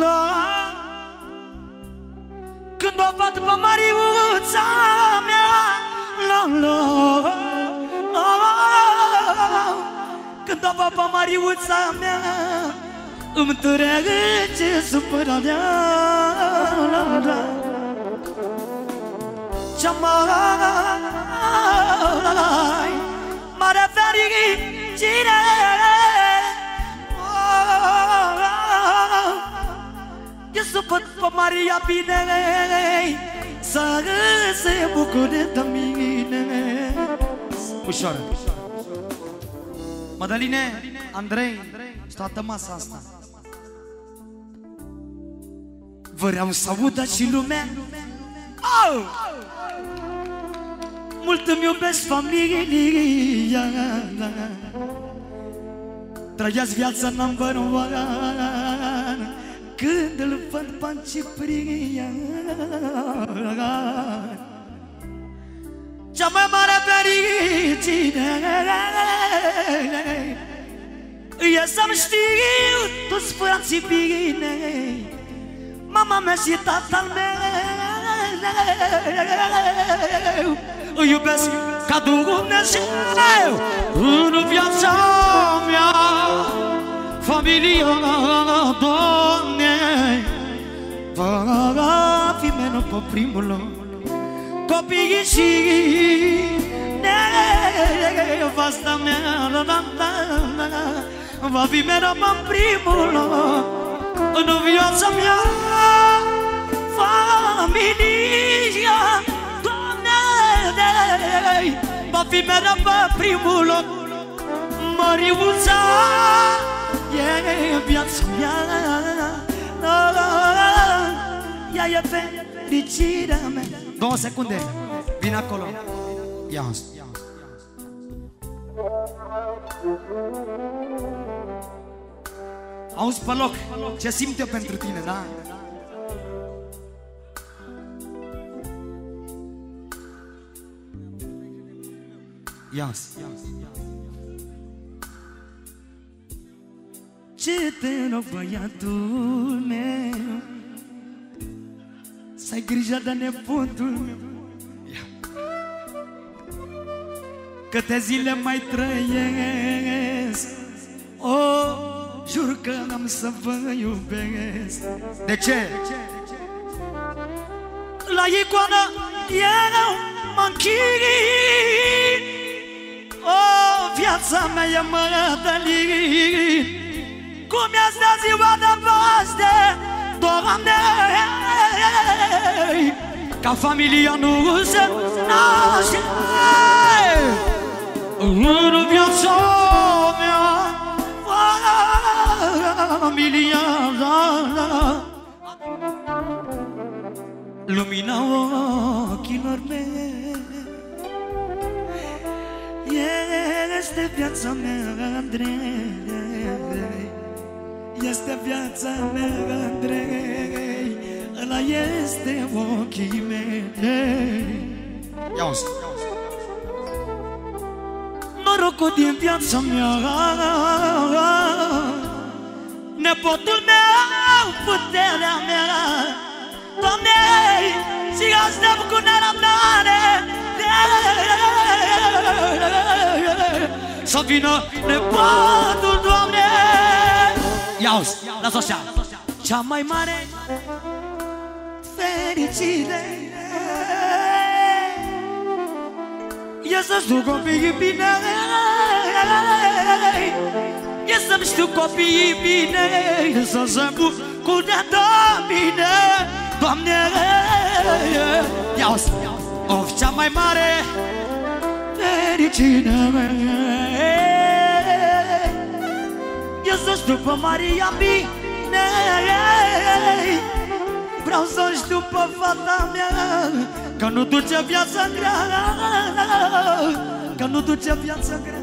la Când o văd pe Mariuța mea La la la Când o văd pe Mariuța mea Îmi trece supărarea la la Cea mai mare fericire Maria bine Să se bucure de mine. Ușor Mădăline, Andrei, și toată masa asta. Vreau să audă și lumea. Oh! Mult îmi iubesc familia. Trăiați viața number one Când îl văd pe Ciprian. Cea mai mare fericire. E să-mi știu toți frații bine. Mama mea și tatăl meu Îi iubesc ca Dumnezeu În viața mea. Familia, Doamne pe primul loc. Copiii și Nevasta mea la, la, la, la, Va fi mereu pe primul loc. În viața mea Familia Va fi mereu pe primul loc. Măriuța E viața mea Ea e fericirea mea Două secunde, vine acolo. Ia Auzi pe loc, ce simt eu pentru tine, da? Ias. Ce te rog, băiatul meu Să ai grijă de nepotul meu. Câte zile mai trăiesc O, jur că am să vă iubesc. De ce? La icoană eu mă închin o, viața mea e mădălin Cum e asta ziua de Paște, Doamne Ca familia nu se naște. În viața mea Familia la, la, Lumina ochilor mei este viața mea, Andrei. Este viața mea, Andrei. Ăla este ochii mei Ia uzi Norocul din viața mea. Nepotul meu, puterea mea. Doamne, și aștept cu nerăbdare să vină nepotul, Doamne. Ia-uzi, lasă așa. Cea mai mare fericire. E să știu copiii bine. E să-mi știu copiii bine. E să se bucure de mine Doamne Ia-uzi, of, cea mai mare fericirea mea Eu să știu pe Maria bine Vreau să știu pe fata mea Că nu duce viața grea. Că nu duce viața grea